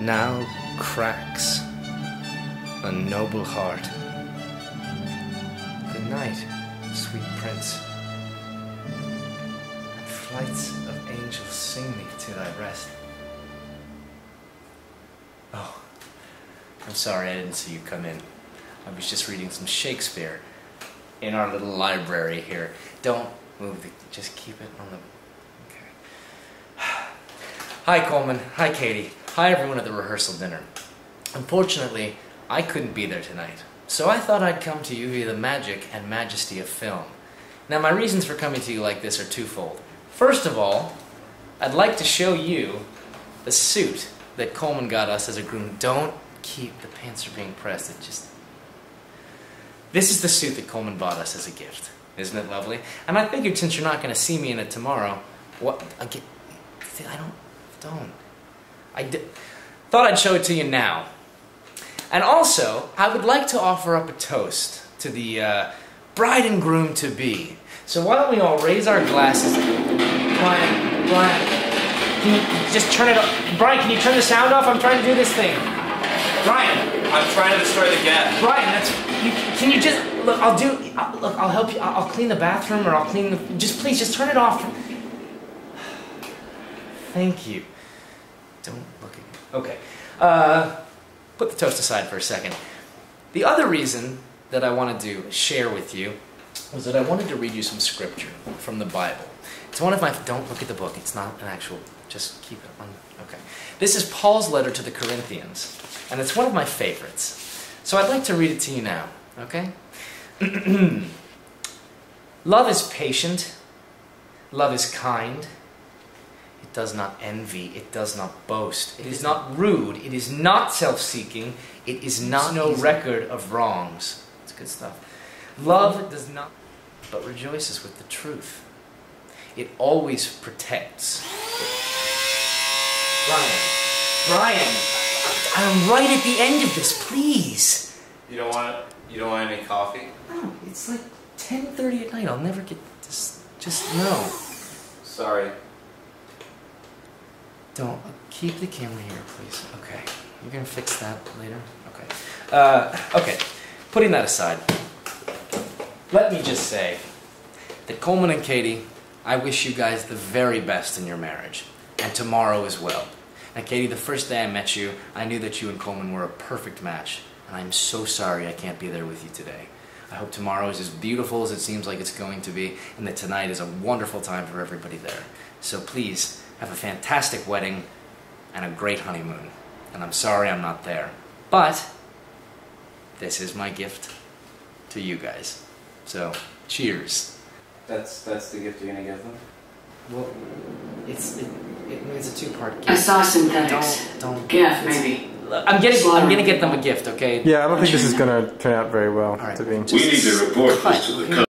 now cracks a noble heart. Good night, sweet prince. And flights of angels sing me to thy rest. Oh, I'm sorry I didn't see you come in. I was just reading some Shakespeare in our little library here. Don't move the, just keep it on the, okay. Hi Coleman, hi Katie, hi everyone at the rehearsal dinner. Unfortunately, I couldn't be there tonight, so I thought I'd come to you via the magic and majesty of film. Now my reasons for coming to you like this are twofold. First of all, I'd like to show you the suit that Coleman got us as a groom. Don't keep the pants from being pressed, it just this is the suit that Coleman bought us as a gift. Isn't it lovely? And I figured since you're not going to see me in it tomorrow, what get, I don't, don't. I did, thought I'd show it to you now. And also, I would like to offer up a toast to the uh, bride and groom to be. So why don't we all raise our glasses? Brian, Brian, can you just turn it off? Brian, can you turn the sound off? I'm trying to do this thing. Brian. I'm trying to destroy the gas. Brian, that's. You, can you just look? I'll do. I'll, look, I'll help you. I'll, I'll clean the bathroom, or I'll clean the. Just please, just turn it off. Thank you. Don't look at me. Okay. Uh, put the toast aside for a second. The other reason that I wanted to share with you was that I wanted to read you some scripture from the Bible. It's one of my. Don't look at the book. It's not an actual. Just keep it on. Okay. This is Paul's letter to the Corinthians, and it's one of my favorites. So I'd like to read it to you now. Okay. Love is patient. Love is kind. It does not envy. It does not boast. It is not rude. It is not self seeking. It is not no record of wrongs. It's good stuff. Love does not, but rejoices with the truth. It always protects. Brian. Brian. I'm right at the end of this, please. You don't want you don't want any coffee? No, it's like 10:30 at night. I'll never get this. Just no. Sorry. Don't keep the camera here, please. Okay, you're gonna fix that later. Okay. Uh, okay. Putting that aside, let me just say that Coleman and Katie, I wish you guys the very best in your marriage, and tomorrow as well. And Katie, the first day I met you, I knew that you and Coleman were a perfect match, and I'm so sorry I can't be there with you today. I hope tomorrow is as beautiful as it seems like it's going to be, and that tonight is a wonderful time for everybody there. So please, have a fantastic wedding and a great honeymoon. And I'm sorry I'm not there. But this is my gift to you guys. So, cheers. That's that's the gift you're gonna give them. Well, it's it, it, it's a two-part gift. I saw synthetics. Don't don't. Gift, maybe. I'm getting I'm gonna get them a gift, okay? Yeah, I don't think this is going to turn out very well, All right. to be. We need to report this to the